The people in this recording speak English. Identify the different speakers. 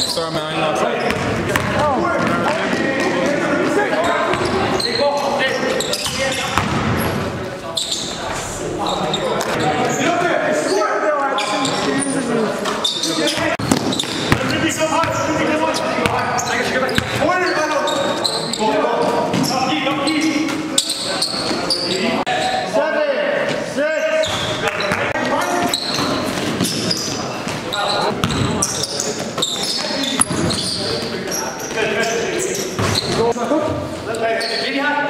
Speaker 1: Sorry, man. I trying. Maybe have